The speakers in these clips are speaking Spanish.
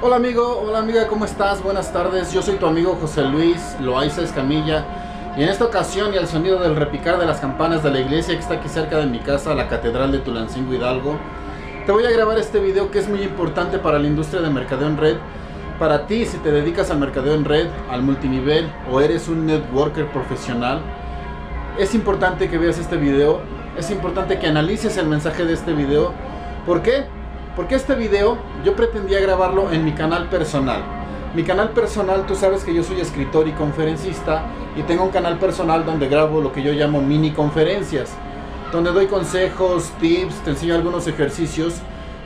Hola amigo, hola amiga, ¿cómo estás? Buenas tardes, yo soy tu amigo José Luis Loaiza Escamilla y en esta ocasión y al sonido del repicar de las campanas de la iglesia que está aquí cerca de mi casa, la Catedral de Tulancingo Hidalgo, te voy a grabar este video que es muy importante para la industria de mercadeo en red. Para ti, si te dedicas al mercadeo en red, al multinivel o eres un networker profesional, es importante que veas este video, es importante que analices el mensaje de este video. ¿Por qué? Porque este video yo pretendía grabarlo en mi canal personal. Mi canal personal, tú sabes que yo soy escritor y conferencista y tengo un canal personal donde grabo lo que yo llamo mini conferencias, donde doy consejos, tips, te enseño algunos ejercicios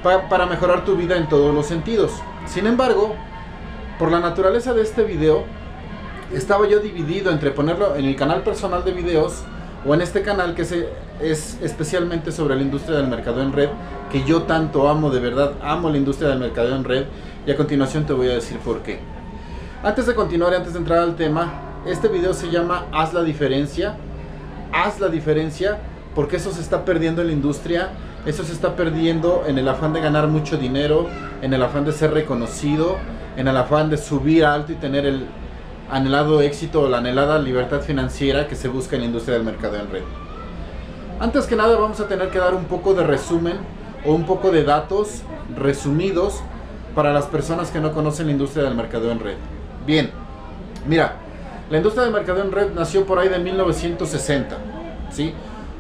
para mejorar tu vida en todos los sentidos. Sin embargo, por la naturaleza de este video, estaba yo dividido entre ponerlo en el canal personal de videos o en este canal que es especialmente sobre la industria del mercado en red, que yo tanto amo, de verdad amo la industria del mercado en red y a continuación te voy a decir por qué. Antes de continuar y antes de entrar al tema, este video se llama Haz la diferencia. Haz la diferencia porque eso se está perdiendo en la industria, eso se está perdiendo en el afán de ganar mucho dinero, en el afán de ser reconocido, en el afán de subir alto y tener el anhelado éxito o la anhelada libertad financiera que se busca en la industria del mercado en red. Antes que nada vamos a tener que dar un poco de resumen o un poco de datos resumidos para las personas que no conocen la industria del mercado en red. Bien, mira, la industria del mercado en red nació por ahí de 1960, ¿sí?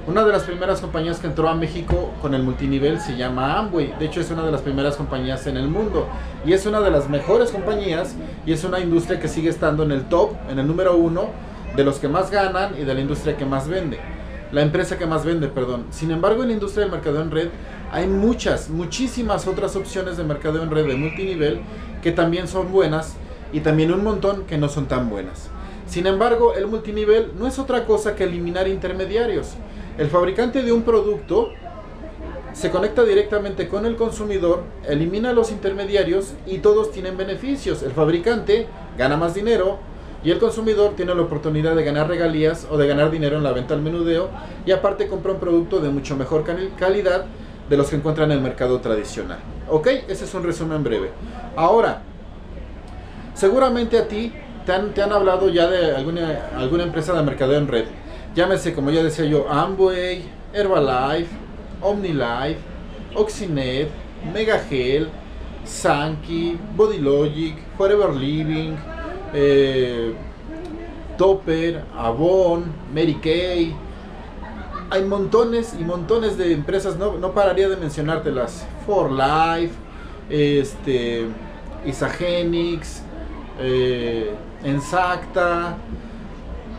Una de las primeras compañías que entró a México con el multinivel se llama Amway. De hecho, es una de las primeras compañías en el mundo. Y es una de las mejores compañías y es una industria que sigue estando en el top, en el número uno, de los que más ganan y de la industria que más vende. La empresa que más vende, perdón. Sin embargo, en la industria del mercado en red hay muchas, muchísimas otras opciones de mercado en red de multinivel que también son buenas y también un montón que no son tan buenas. Sin embargo, el multinivel no es otra cosa que eliminar intermediarios. El fabricante de un producto se conecta directamente con el consumidor, elimina los intermediarios y todos tienen beneficios. El fabricante gana más dinero y el consumidor tiene la oportunidad de ganar regalías o de ganar dinero en la venta al menudeo y aparte compra un producto de mucho mejor calidad de los que encuentran en el mercado tradicional. ¿Ok? Ese es un resumen breve. Ahora, seguramente a ti te han, te han hablado ya de alguna, alguna empresa de mercadeo en red Llámese, como ya decía yo, Amway, Herbalife, OmniLife, Oxynet, Megagel, Sankey, Bodylogic, Forever Living, eh, Topper, Avon, Mary Kay. Hay montones y montones de empresas, no, no pararía de mencionártelas. For Life, este, Isagenix, eh, Ensacta,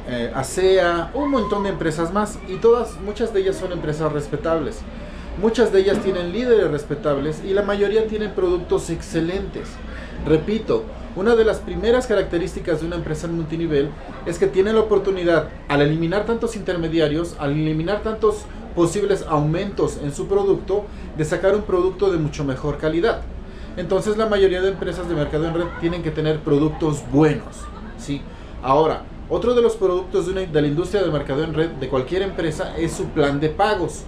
eh, ASEA, un montón de empresas más y todas, muchas de ellas son empresas respetables. Muchas de ellas tienen líderes respetables y la mayoría tienen productos excelentes. Repito, una de las primeras características de una empresa en multinivel es que tiene la oportunidad, al eliminar tantos intermediarios, al eliminar tantos posibles aumentos en su producto, de sacar un producto de mucho mejor calidad. Entonces la mayoría de empresas de mercado en red tienen que tener productos buenos. ¿sí? Ahora, otro de los productos de, la industria del mercado en red de cualquier empresa es su plan de pagos.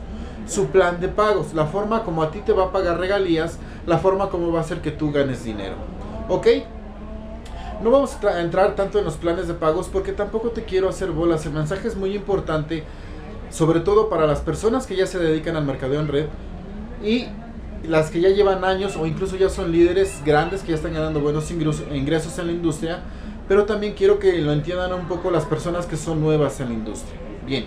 Su plan de pagos, la forma como a ti te va a pagar regalías, la forma como va a hacer que tú ganes dinero. ¿Ok? No vamos a entrar tanto en los planes de pagos porque tampoco te quiero hacer bolas. El mensaje es muy importante, sobre todo para las personas que ya se dedican al mercadeo en red y las que ya llevan años o incluso ya son líderes grandes que ya están ganando buenos ingresos en la industria pero también quiero que lo entiendan un poco las personas que son nuevas en la industria. Bien,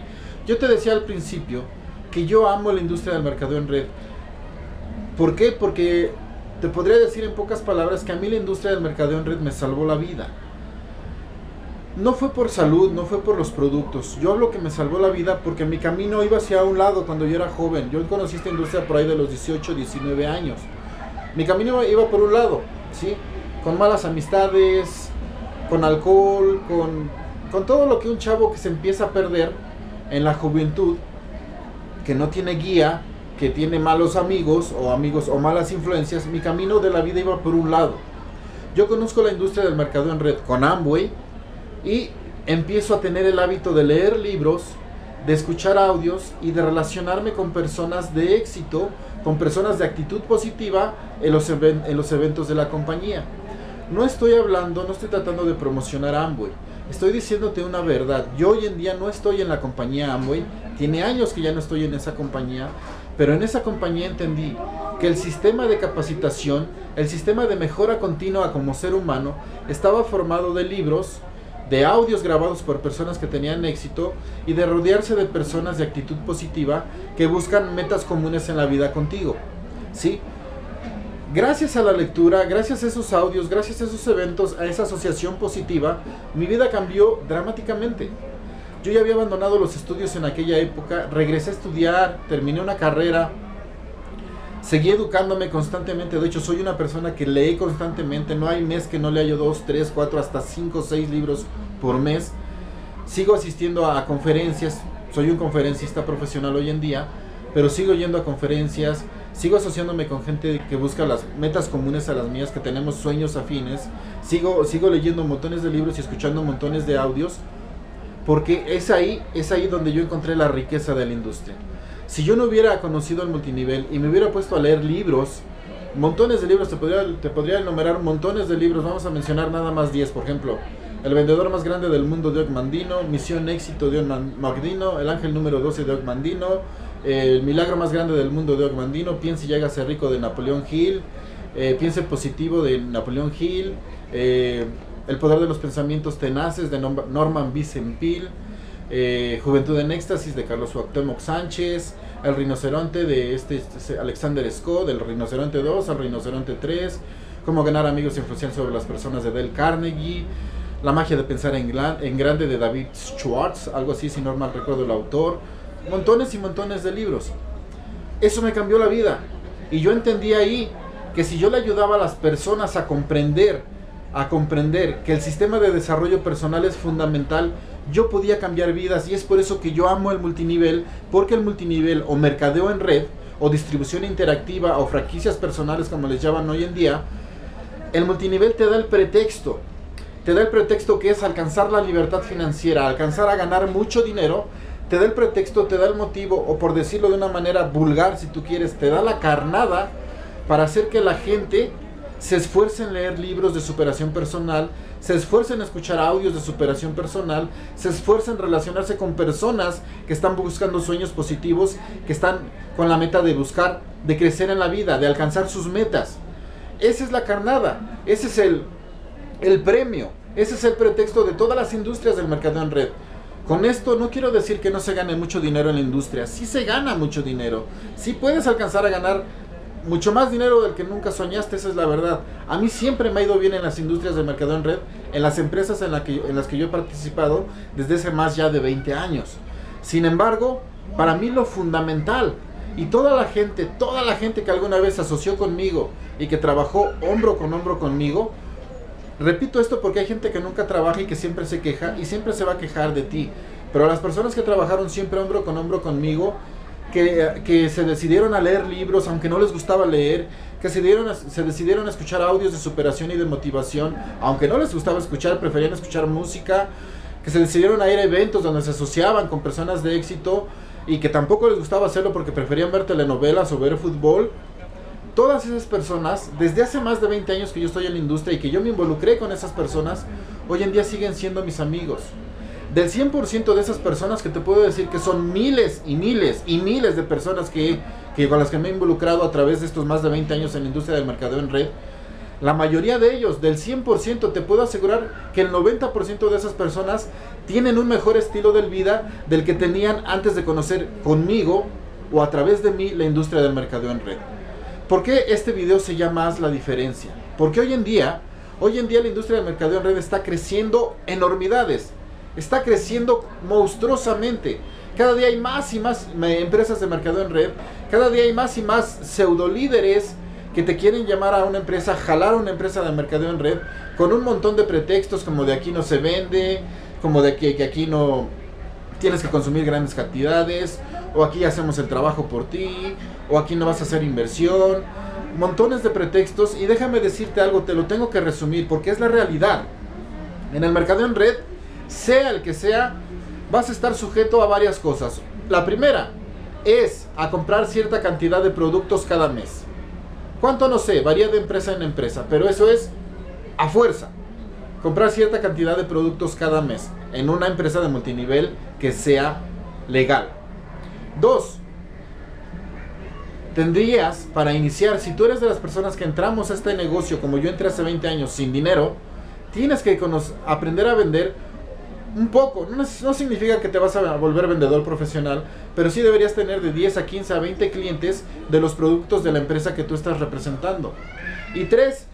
yo te decía al principio que yo amo la industria del mercado en red. ¿Por qué? Porque te podría decir en pocas palabras que a mí la industria del mercado en red me salvó la vida. No fue por salud, no fue por los productos. Yo hablo que me salvó la vida porque mi camino iba hacia un lado cuando yo era joven. Yo conocí esta industria por ahí de los 18, 19 años. Mi camino iba por un lado, ¿sí? Con malas amistades, con alcohol, con, con todo lo que un chavo que se empieza a perder en la juventud, que no tiene guía, que tiene malos amigos o amigos o malas influencias, mi camino de la vida iba por un lado. Yo conozco la industria del mercado en red con Amway y empiezo a tener el hábito de leer libros de escuchar audios y de relacionarme con personas de éxito, con personas de actitud positiva en los, en los eventos de la compañía. No estoy hablando, no estoy tratando de promocionar Amway. Estoy diciéndote una verdad. Yo hoy en día no estoy en la compañía Amway. Tiene años que ya no estoy en esa compañía. Pero en esa compañía entendí que el sistema de capacitación, el sistema de mejora continua como ser humano, estaba formado de libros, de audios grabados por personas que tenían éxito y de rodearse de personas de actitud positiva que buscan metas comunes en la vida contigo. ¿Sí? Gracias a la lectura, gracias a esos audios, gracias a esos eventos, a esa asociación positiva, mi vida cambió dramáticamente. Yo ya había abandonado los estudios en aquella época, regresé a estudiar, terminé una carrera, seguí educándome constantemente. De hecho, soy una persona que lee constantemente. No hay mes que no lea yo dos, tres, cuatro, hasta cinco, seis libros por mes. Sigo asistiendo a conferencias. Soy un conferencista profesional hoy en día, pero sigo yendo a conferencias. Sigo asociándome con gente que busca las metas comunes a las mías, que tenemos sueños afines. Sigo, sigo leyendo montones de libros y escuchando montones de audios, porque es ahí, es ahí donde yo encontré la riqueza de la industria. Si yo no hubiera conocido el multinivel y me hubiera puesto a leer libros, montones de libros, te podría, te podría enumerar montones de libros, vamos a mencionar nada más 10, por ejemplo, El vendedor más grande del mundo de Mandino, Misión éxito de Magdino, El ángel número 12 de Mandino, El milagro más grande del mundo de Mandino, Piense y ser rico de Napoleón Hill, eh, Piense positivo de Napoleón Hill, eh, El poder de los pensamientos tenaces de Norman Vincent Peale, eh, Juventud en Éxtasis de Carlos Cuauhtémoc Sánchez, El Rinoceronte de este, este Alexander Scott, del Rinoceronte 2 al Rinoceronte 3, Cómo ganar amigos e influenciar sobre las personas de Dale Carnegie, La magia de pensar en, en grande de David Schwartz, algo así si no mal recuerdo el autor, montones y montones de libros. Eso me cambió la vida y yo entendí ahí que si yo le ayudaba a las personas a comprender, a comprender que el sistema de desarrollo personal es fundamental, yo podía cambiar vidas y es por eso que yo amo el multinivel, porque el multinivel o mercadeo en red o distribución interactiva o franquicias personales como les llaman hoy en día, el multinivel te da el pretexto, te da el pretexto que es alcanzar la libertad financiera, alcanzar a ganar mucho dinero, te da el pretexto, te da el motivo, o por decirlo de una manera vulgar si tú quieres, te da la carnada para hacer que la gente se esfuerce en leer libros de superación personal, se esfuercen en escuchar audios de superación personal, se esfuercen en relacionarse con personas que están buscando sueños positivos, que están con la meta de buscar, de crecer en la vida, de alcanzar sus metas. Esa es la carnada, ese es el, el premio, ese es el pretexto de todas las industrias del mercado en red. Con esto no quiero decir que no se gane mucho dinero en la industria, sí se gana mucho dinero, sí puedes alcanzar a ganar mucho más dinero del que nunca soñaste, esa es la verdad. A mí siempre me ha ido bien en las industrias del mercado en red, en las empresas en, la que, en las que yo he participado desde hace más ya de 20 años. Sin embargo, para mí lo fundamental, y toda la gente, toda la gente que alguna vez asoció conmigo y que trabajó hombro con hombro conmigo, repito esto porque hay gente que nunca trabaja y que siempre se queja y siempre se va a quejar de ti. Pero las personas que trabajaron siempre hombro con hombro conmigo, que, se decidieron a leer libros aunque no les gustaba leer, que se, dieron se decidieron a escuchar audios de superación y de motivación, aunque no les gustaba escuchar, preferían escuchar música, que se decidieron a ir a eventos donde se asociaban con personas de éxito y que tampoco les gustaba hacerlo porque preferían ver telenovelas o ver fútbol. Todas esas personas, desde hace más de 20 años que yo estoy en la industria y que yo me involucré con esas personas, hoy en día siguen siendo mis amigos. Del 100% de esas personas que te puedo decir que son miles y miles y miles de personas que, con las que me he involucrado a través de estos más de 20 años en la industria del mercado en red, la mayoría de ellos, del 100%, te puedo asegurar que el 90% de esas personas tienen un mejor estilo de vida del que tenían antes de conocer conmigo o a través de mí la industria del mercado en red. ¿Por qué este video se llama Haz la diferencia? Porque hoy en día, hoy en día la industria del mercado en red está creciendo enormidades está creciendo monstruosamente. Cada día hay más y más empresas de mercado en red. Cada día hay más y más pseudo líderes que te quieren llamar a una empresa, jalar a una empresa de mercado en red con un montón de pretextos como de aquí no se vende, como de que, que aquí no tienes que consumir grandes cantidades, o aquí hacemos el trabajo por ti, o aquí no vas a hacer inversión. Montones de pretextos y déjame decirte algo, te lo tengo que resumir porque es la realidad. En el mercado en red sea el que sea, vas a estar sujeto a varias cosas. La primera es a comprar cierta cantidad de productos cada mes. ¿Cuánto? No sé, varía de empresa en empresa, pero eso es a fuerza. Comprar cierta cantidad de productos cada mes en una empresa de multinivel que sea legal. Dos, tendrías para iniciar, si tú eres de las personas que entramos a este negocio como yo entré hace 20 años sin dinero, tienes que aprender a vender un poco. No, significa que te vas a volver vendedor profesional, pero sí deberías tener de 10 a 15 a 20 clientes de los productos de la empresa que tú estás representando. Y tres,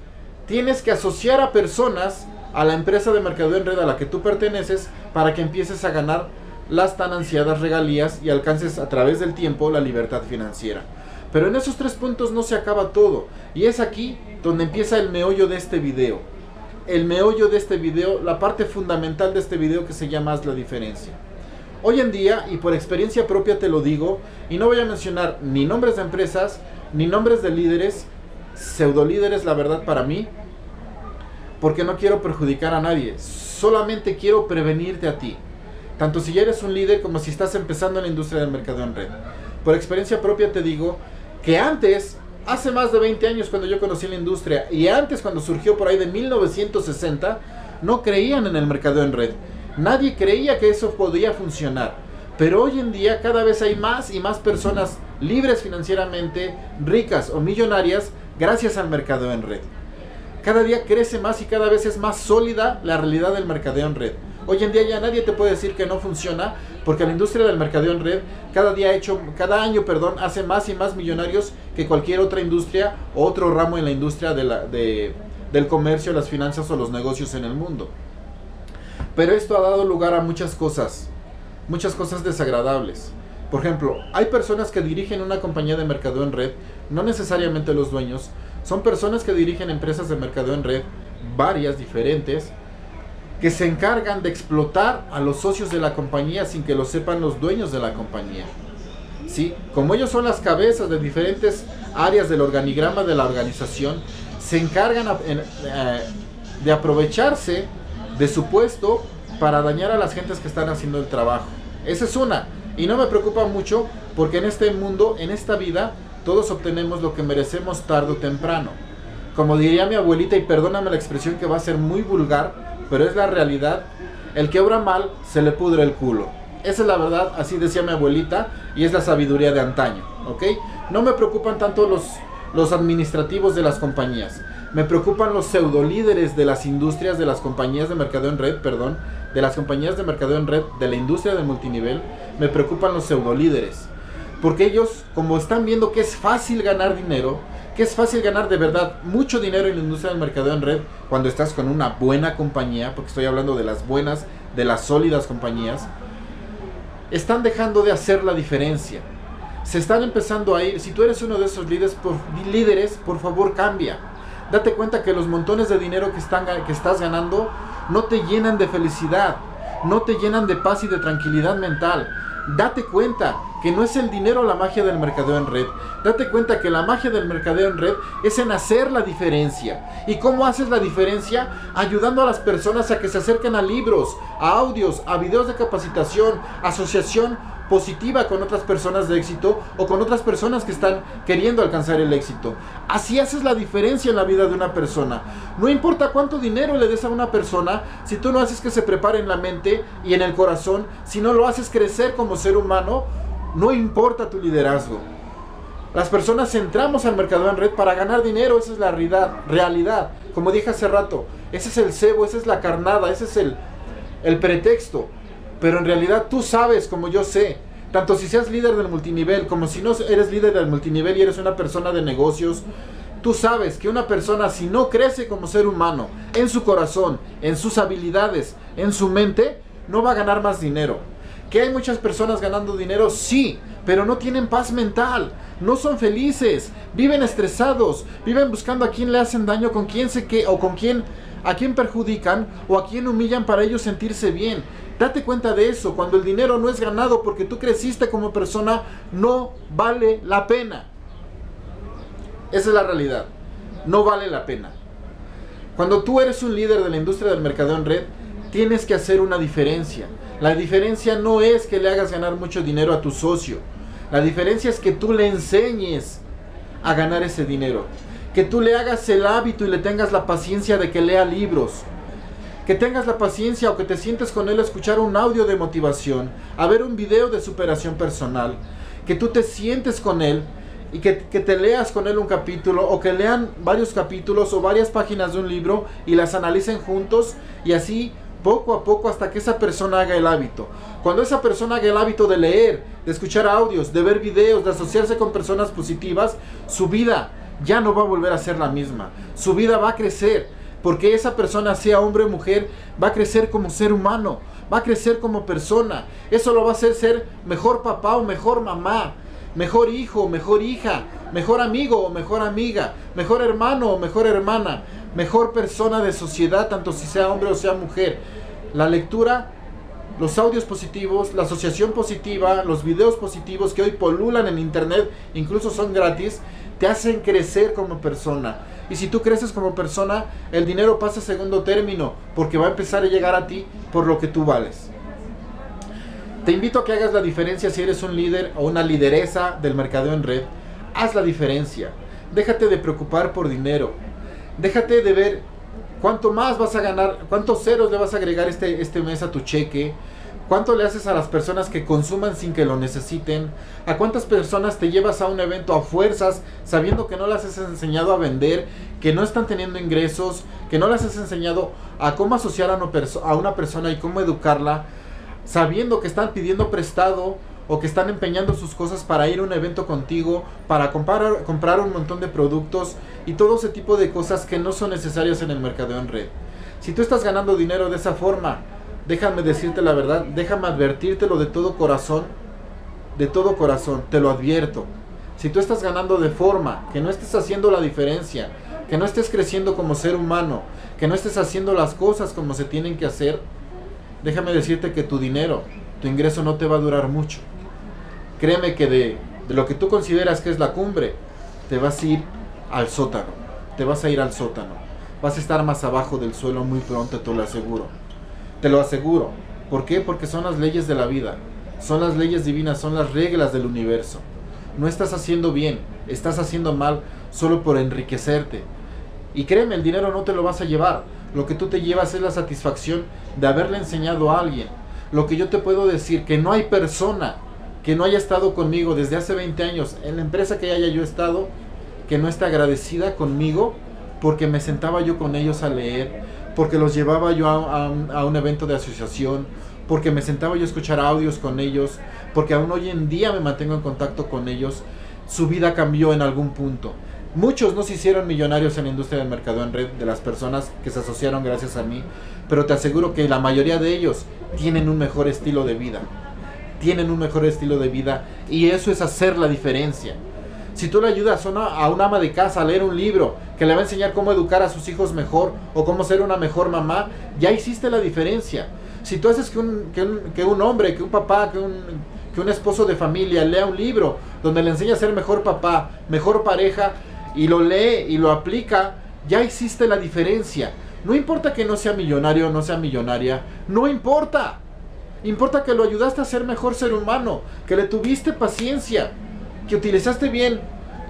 tienes que asociar a personas a la empresa de mercado en red a la que tú perteneces para que empieces a ganar las tan ansiadas regalías y alcances a través del tiempo la libertad financiera. Pero en esos tres puntos no se acaba todo. Y es aquí donde empieza el meollo de este video. El meollo de este video, la parte fundamental de este video que se llama la diferencia. Hoy en día, y por experiencia propia te lo digo, y no voy a mencionar ni nombres de empresas, ni nombres de líderes, pseudo líderes, la verdad para mí, porque no quiero perjudicar a nadie, solamente quiero prevenirte a ti, tanto si ya eres un líder como si estás empezando en la industria del mercado en red. Por experiencia propia te digo que antes, hace más de 20 años cuando yo conocí la industria y antes cuando surgió por ahí de 1960, no creían en el mercado en red. Nadie creía que eso podía funcionar. Pero hoy en día cada vez hay más y más personas libres financieramente, ricas o millonarias gracias al mercado en red. Cada día crece más y cada vez es más sólida la realidad del mercadeo en red. Hoy en día ya nadie te puede decir que no funciona, porque la industria del mercadeo en red cada día hecho, cada año, perdón, hace más y más millonarios que cualquier otra industria o otro ramo en la industria de la, del comercio, las finanzas o los negocios en el mundo. Pero esto ha dado lugar a muchas cosas, muchas cosas desagradables. Por ejemplo, hay personas que dirigen una compañía de mercadeo en red, no necesariamente los dueños, son personas que dirigen empresas de mercadeo en red, varias diferentes, que se encargan de explotar a los socios de la compañía sin que lo sepan los dueños de la compañía. ¿Sí? Como ellos son las cabezas de diferentes áreas del organigrama de la organización, se encargan eh, de aprovecharse de su puesto para dañar a las gentes que están haciendo el trabajo. Esa es una. Y no me preocupa mucho porque en este mundo, en esta vida, todos obtenemos lo que merecemos tarde o temprano. Como diría mi abuelita, y perdóname la expresión que va a ser muy vulgar, pero es la realidad, el que obra mal se le pudre el culo. Esa es la verdad, así decía mi abuelita, y es la sabiduría de antaño, ¿ok? No me preocupan tanto los, los administrativos de las compañías, me preocupan los pseudo líderes de las industrias, de las compañías de mercado en red, perdón, de las compañías de mercado en red, de la industria del multinivel, me preocupan los pseudo líderes. Porque ellos, como están viendo que es fácil ganar dinero, que es fácil ganar de verdad mucho dinero en la industria del mercado en red cuando estás con una buena compañía, porque estoy hablando de las buenas, de las sólidas compañías, están dejando de hacer la diferencia. Se están empezando a ir, si tú eres uno de esos líderes, por, líderes, por favor cambia. Date cuenta que los montones de dinero que, están, que estás ganando no te llenan de felicidad, no te llenan de paz y de tranquilidad mental Date cuenta que no es el dinero la magia del mercadeo en red. Date cuenta que la magia del mercadeo en red es en hacer la diferencia. ¿Y cómo haces la diferencia? Ayudando a las personas a que se acerquen a libros, a audios, a videos de capacitación, asociación positiva con otras personas de éxito o con otras personas que están queriendo alcanzar el éxito. Así haces la diferencia en la vida de una persona. No importa cuánto dinero le des a una persona, si tú no haces que se prepare en la mente y en el corazón, si no lo haces crecer como ser humano, no importa tu liderazgo. Las personas entramos al mercado en red para ganar dinero, esa es la realidad. Como dije hace rato, ese es el cebo, esa es la carnada, ese es el, el pretexto. Pero en realidad tú sabes, como yo sé, tanto si seas líder del multinivel, como si no eres líder del multinivel y eres una persona de negocios, tú sabes que una persona si no crece como ser humano, en su corazón, en sus habilidades, en su mente, no va a ganar más dinero. ¿Que hay muchas personas ganando dinero? Sí, pero no tienen paz mental, no son felices, viven estresados, viven buscando a quién le hacen daño, con quién se que o con quién a quién perjudican o a quién humillan para ellos sentirse bien. Date cuenta de eso, cuando el dinero no es ganado porque tú creciste como persona, no vale la pena. Esa es la realidad. No vale la pena. Cuando tú eres un líder de la industria del mercado en red, tienes que hacer una diferencia. La diferencia no es que le hagas ganar mucho dinero a tu socio. La diferencia es que tú le enseñes a ganar ese dinero. Que tú le hagas el hábito y le tengas la paciencia de que lea libros. Que tengas la paciencia o que te sientes con él a escuchar un audio de motivación, a ver un video de superación personal. Que tú te sientes con él y que, te leas con él un capítulo o que lean varios capítulos o varias páginas de un libro y las analicen juntos y así poco a poco hasta que esa persona haga el hábito. Cuando esa persona haga el hábito de leer, de escuchar audios, de ver videos, de asociarse con personas positivas, su vida ya no va a volver a ser la misma. Su vida va a crecer. Porque esa persona, sea hombre o mujer, va a crecer como ser humano, va a crecer como persona. Eso lo va a hacer ser mejor papá o mejor mamá, mejor hijo, mejor hija, mejor amigo o mejor amiga, mejor hermano o mejor hermana, mejor persona de sociedad, tanto si sea hombre o sea mujer. La lectura, los audios positivos, la asociación positiva, los videos positivos que hoy polulan en internet, incluso son gratis, te hacen crecer como persona. Y si tú creces como persona, el dinero pasa a segundo término, porque va a empezar a llegar a ti por lo que tú vales. Te invito a que hagas la diferencia si eres un líder o una lideresa del mercado en red. Haz la diferencia. Déjate de preocupar por dinero. Déjate de ver cuánto más vas a ganar, cuántos ceros le vas a agregar este, este mes a tu cheque. ¿Cuánto le haces a las personas que consuman sin que lo necesiten? ¿A cuántas personas te llevas a un evento a fuerzas sabiendo que no las has enseñado a vender, que no están teniendo ingresos, que no las has enseñado a cómo asociar a una persona y cómo educarla? sabiendo que están pidiendo prestado o que están empeñando sus cosas para ir a un evento contigo, para comprar, comprar un montón de productos y todo ese tipo de cosas que no son necesarias en el mercado en red. Si tú estás ganando dinero de esa forma, déjame decirte la verdad, déjame advertírtelo de todo corazón, de todo corazón, te lo advierto. Si tú estás ganando de forma que no estés haciendo la diferencia, que no estés creciendo como ser humano, que no estés haciendo las cosas como se tienen que hacer, déjame decirte que tu dinero, tu ingreso no te va a durar mucho. Créeme que de, lo que tú consideras que es la cumbre, te vas a ir al sótano. Te vas a ir al sótano. Vas a estar más abajo del suelo muy pronto, te lo aseguro. Te lo aseguro. ¿Por qué? Porque son las leyes de la vida. Son las leyes divinas, son las reglas del universo. No estás haciendo bien, estás haciendo mal solo por enriquecerte. Y créeme, el dinero no te lo vas a llevar. Lo que tú te llevas es la satisfacción de haberle enseñado a alguien. Lo que yo te puedo decir, que no hay persona que no haya estado conmigo desde hace 20 años en la empresa que haya yo estado, que no esté agradecida conmigo porque me sentaba yo con ellos a leer, porque los llevaba yo a, a, un evento de asociación, porque me sentaba yo a escuchar audios con ellos, porque aún hoy en día me mantengo en contacto con ellos, su vida cambió en algún punto. Muchos no se hicieron millonarios en la industria del mercado en red de las personas que se asociaron gracias a mí, pero te aseguro que la mayoría de ellos tienen un mejor estilo de vida. Tienen un mejor estilo de vida y eso es hacer la diferencia. Si tú le ayudas a una, a ama de casa a leer un libro que le va a enseñar cómo educar a sus hijos mejor o cómo ser una mejor mamá, ya hiciste la diferencia. Si tú haces que un, que un, que un hombre, que un papá, que un, que un esposo de familia lea un libro donde le enseña a ser mejor papá, mejor pareja, y lo lee y lo aplica, ya existe la diferencia. No importa que no sea millonario o no sea millonaria, no importa. Importa que lo ayudaste a ser mejor ser humano, que le tuviste paciencia, que utilizaste bien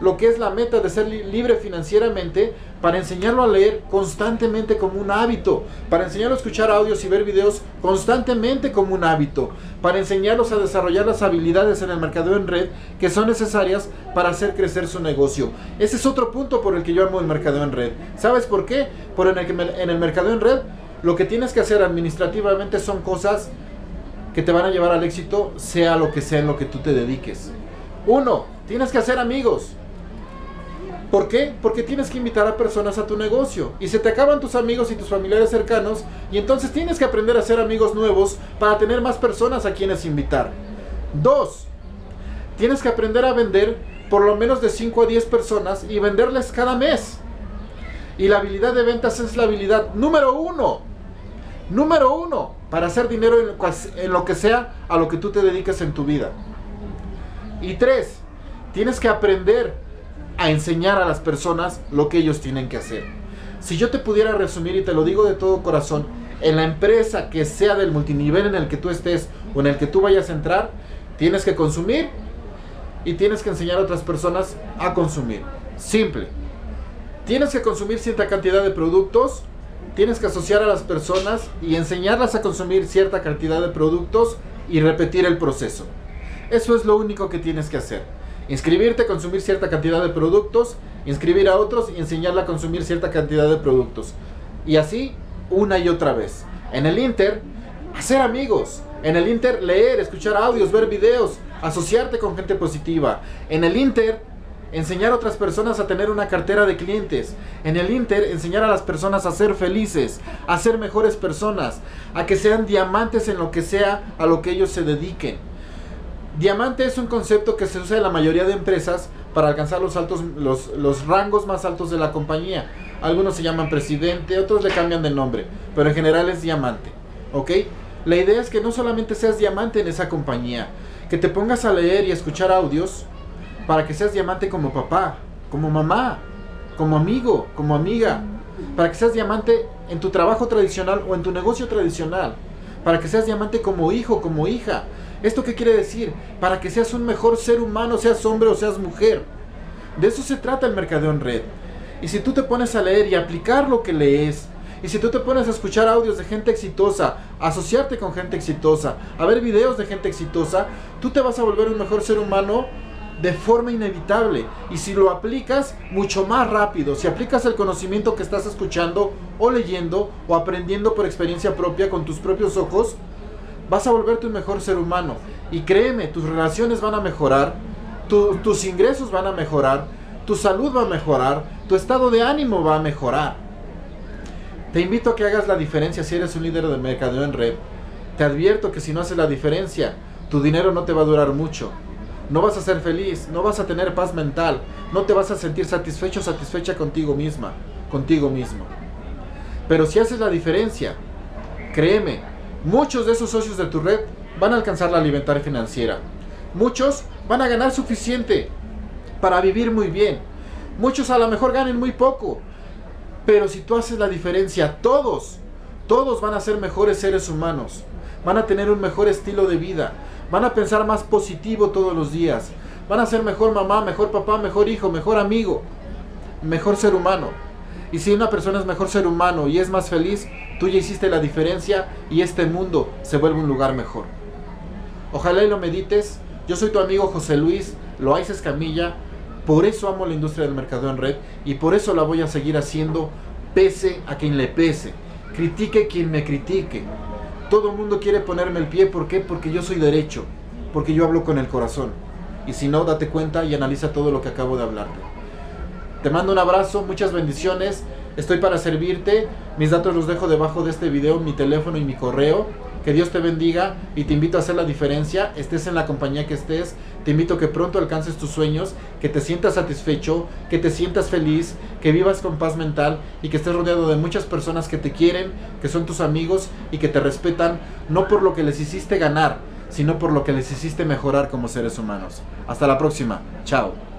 lo que es la meta de ser libre financieramente para enseñarlo a leer constantemente como un hábito, para enseñarlo a escuchar audios y ver videos constantemente como un hábito, para enseñarlos a desarrollar las habilidades en el mercado en red que son necesarias para hacer crecer su negocio. Ese es otro punto por el que yo amo el mercado en red. ¿Sabes por qué? Por en el, en el mercado en red lo que tienes que hacer administrativamente son cosas que te van a llevar al éxito, sea lo que sea en lo que tú te dediques. Uno, tienes que hacer amigos. ¿Por qué? Porque tienes que invitar a personas a tu negocio y se te acaban tus amigos y tus familiares cercanos y entonces tienes que aprender a hacer amigos nuevos para tener más personas a quienes invitar. Dos, tienes que aprender a vender por lo menos de 5 a 10 personas y venderles cada mes. Y la habilidad de ventas es la habilidad número uno. Número uno para hacer dinero en lo que sea a lo que tú te dediques en tu vida. Y tres, tienes que aprender a enseñar a las personas lo que ellos tienen que hacer. Si yo te pudiera resumir y te lo digo de todo corazón, en la empresa que sea del multinivel en el que tú estés o en el que tú vayas a entrar, tienes que consumir y tienes que enseñar a otras personas a consumir. Simple. Tienes que consumir cierta cantidad de productos, tienes que asociar a las personas y enseñarlas a consumir cierta cantidad de productos y repetir el proceso. Eso es lo único que tienes que hacer. Inscribirte, consumir cierta cantidad de productos, inscribir a otros y enseñarle a consumir cierta cantidad de productos. Y así una y otra vez. En el Inter, hacer amigos. En el Inter, leer, escuchar audios, ver videos, asociarte con gente positiva. En el Inter, enseñar a otras personas a tener una cartera de clientes. En el Inter, enseñar a las personas a ser felices, a ser mejores personas, a que sean diamantes en lo que sea a lo que ellos se dediquen. Diamante es un concepto que se usa en la mayoría de empresas para alcanzar los, altos, los, los rangos más altos de la compañía. Algunos se llaman presidente, otros le cambian de nombre, pero en general es diamante. ¿Ok? La idea es que no solamente seas diamante en esa compañía, que te pongas a leer y escuchar audios para que seas diamante como papá, como mamá, como amigo, como amiga, para que seas diamante en tu trabajo tradicional o en tu negocio tradicional, para que seas diamante como hijo, como hija. ¿Esto qué quiere decir? Para que seas un mejor ser humano, seas hombre o seas mujer. De eso se trata el mercadeo en red. Y si tú te pones a leer y aplicar lo que lees, y si tú te pones a escuchar audios de gente exitosa, asociarte con gente exitosa, a ver videos de gente exitosa, tú te vas a volver un mejor ser humano de forma inevitable. Y si lo aplicas, mucho más rápido. Si aplicas el conocimiento que estás escuchando o leyendo o aprendiendo por experiencia propia con tus propios ojos, vas a volverte un mejor ser humano. Y créeme, tus relaciones van a mejorar, tus ingresos van a mejorar, tu salud va a mejorar, tu estado de ánimo va a mejorar. Te invito a que hagas la diferencia si eres un líder de mercadeo en red. Te advierto que si no haces la diferencia, tu dinero no te va a durar mucho. No vas a ser feliz, no vas a tener paz mental, no te vas a sentir satisfecho o satisfecha contigo misma, contigo mismo. Pero si haces la diferencia, créeme, muchos de esos socios de tu red van a alcanzar la libertad financiera. Muchos van a ganar suficiente para vivir muy bien. Muchos a lo mejor ganen muy poco, pero si tú haces la diferencia, todos, todos van a ser mejores seres humanos. Van a tener un mejor estilo de vida. Van a pensar más positivo todos los días. Van a ser mejor mamá, mejor papá, mejor hijo, mejor amigo, mejor ser humano. Y si una persona es mejor ser humano y es más feliz, tú ya hiciste la diferencia y este mundo se vuelve un lugar mejor. Ojalá y lo medites. Yo soy tu amigo José Luis Loaiza Escamilla. Por eso amo la industria del mercado en red y por eso la voy a seguir haciendo pese a quien le pese. Critique quien me critique. Todo el mundo quiere ponerme el pie, ¿por qué? Porque yo soy derecho, porque yo hablo con el corazón. Y si no, date cuenta y analiza todo lo que acabo de hablarte. Te mando un abrazo, muchas bendiciones. Estoy para servirte. Mis datos los dejo debajo de este video, mi teléfono y mi correo. Que Dios te bendiga y te invito a hacer la diferencia, estés en la compañía que estés, te invito a que pronto alcances tus sueños, que te sientas satisfecho, que te sientas feliz, que vivas con paz mental y que estés rodeado de muchas personas que te quieren, que son tus amigos y que te respetan, no por lo que les hiciste ganar, sino por lo que les hiciste mejorar como seres humanos. Hasta la próxima, chao.